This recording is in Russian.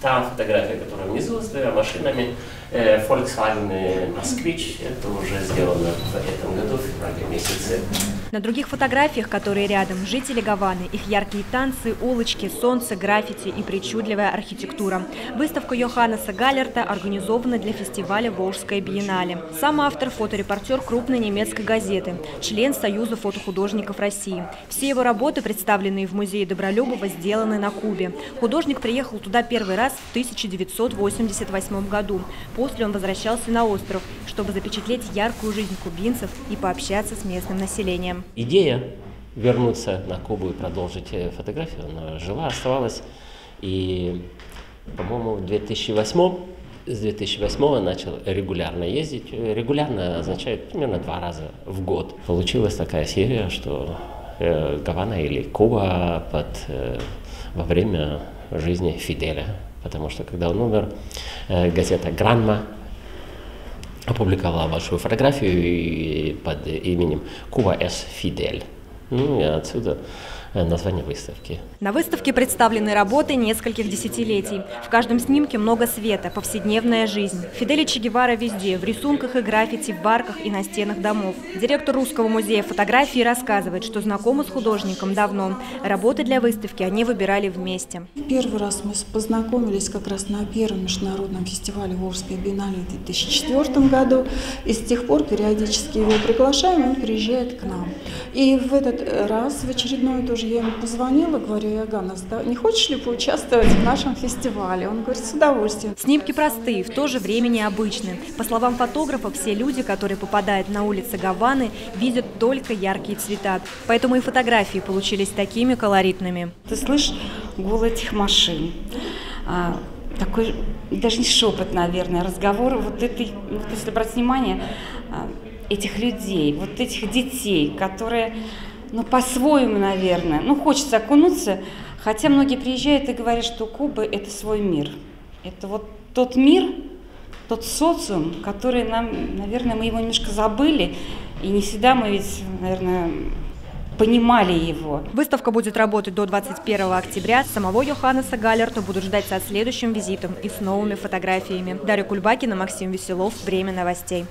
Та фотография, которая внизу с двумя машинами, э, Volkswagen Москвич, это уже сделано в этом году, в феврале месяце. На других фотографиях, которые рядом, жители Гаваны, их яркие танцы, улочки, солнце, граффити и причудливая архитектура. Выставка Йоханнеса Галлерта организована для фестиваля «Волжская биеннале». Сам автор – фоторепортер крупной немецкой газеты, член Союза фотохудожников России. Все его работы, представленные в музее Добролюбова, сделаны на Кубе. Художник приехал туда первый раз в 1988 году. После он возвращался на остров, чтобы запечатлеть яркую жизнь кубинцев и пообщаться с местным населением. Идея вернуться на Кубу и продолжить э, фотографию, она жила, оставалась. И, по-моему, в 2008 с 2008 начал регулярно ездить. Регулярно означает примерно два раза в год. Получилась такая серия, что э, Гавана или Куба под, э, во время жизни Фиделя. Потому что когда он умер, э, газета «Гранма» опубликовала большую фотографию под именем Куба С. Фидель. Ну и отсюда название выставки. На выставке представлены работы нескольких десятилетий. В каждом снимке много света, повседневная жизнь. Фидель Че Гевара везде, в рисунках и граффити, в барках и на стенах домов. Директор Русского музея фотографии рассказывает, что знакомы с художником давно. Работы для выставки они выбирали вместе. Первый раз мы познакомились как раз на первом международном фестивале Волжской биеннале в 2004 году. И с тех пор периодически его приглашаем, он приезжает к нам. И в этот раз в очередной тоже я ему позвонила, говорю, да, не хочешь ли поучаствовать в нашем фестивале? Он говорит, с удовольствием. Снимки простые, в то же время необычные. По словам фотографа, все люди, которые попадают на улицы Гаваны, видят только яркие цвета. Поэтому и фотографии получились такими колоритными. Ты слышишь гул этих машин, а, такой даже не шепот, наверное, разговор вот этой, вот если брать внимание, а, этих людей, вот этих детей, которые ну, по-своему, наверное. Ну, хочется окунуться, хотя многие приезжают и говорят, что Куба – это свой мир. Это вот тот мир, тот социум, который нам, наверное, мы его немножко забыли, и не всегда мы ведь, наверное, понимали его. Выставка будет работать до 21 октября. Самого Йоханнеса Галлерта будут ждать со следующим визитом и с новыми фотографиями. Дарья Кульбакина, Максим Веселов. Время новостей.